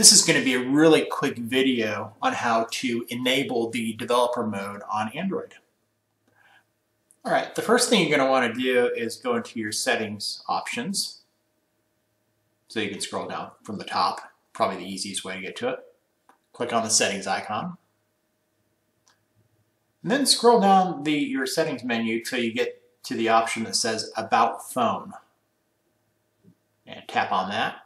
This is going to be a really quick video on how to enable the developer mode on Android. All right, the first thing you're going to want to do is go into your settings options. So you can scroll down from the top, probably the easiest way to get to it. Click on the settings icon. And then scroll down the your settings menu till you get to the option that says About Phone. And tap on that.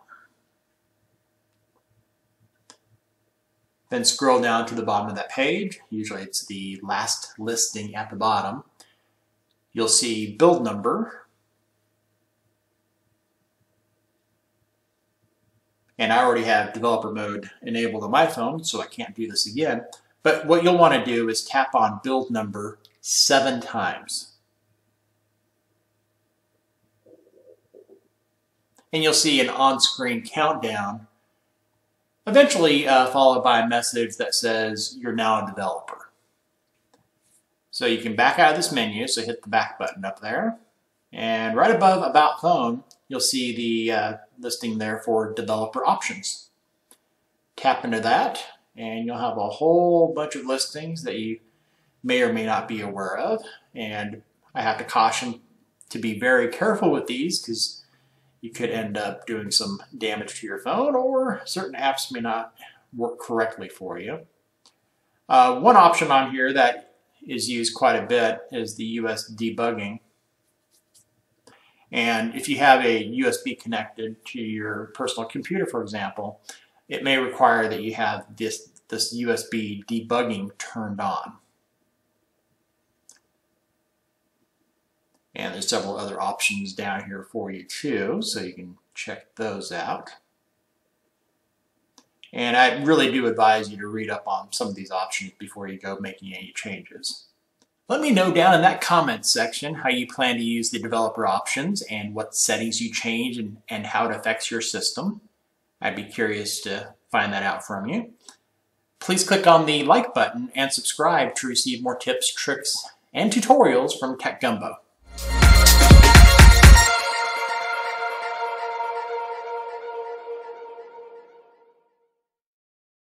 Then scroll down to the bottom of that page. Usually it's the last listing at the bottom. You'll see build number. And I already have developer mode enabled on my phone, so I can't do this again. But what you'll want to do is tap on build number seven times. And you'll see an on-screen countdown eventually uh, followed by a message that says you're now a developer. So you can back out of this menu, so hit the back button up there. And right above About Phone, you'll see the uh, listing there for developer options. Tap into that, and you'll have a whole bunch of listings that you may or may not be aware of. And I have to caution to be very careful with these because you could end up doing some damage to your phone or certain apps may not work correctly for you. Uh, one option on here that is used quite a bit is the USB debugging. And if you have a USB connected to your personal computer, for example, it may require that you have this, this USB debugging turned on. And there's several other options down here for you too, so you can check those out. And I really do advise you to read up on some of these options before you go making any changes. Let me know down in that comments section how you plan to use the developer options and what settings you change and, and how it affects your system. I'd be curious to find that out from you. Please click on the like button and subscribe to receive more tips, tricks, and tutorials from Tech Gumbo.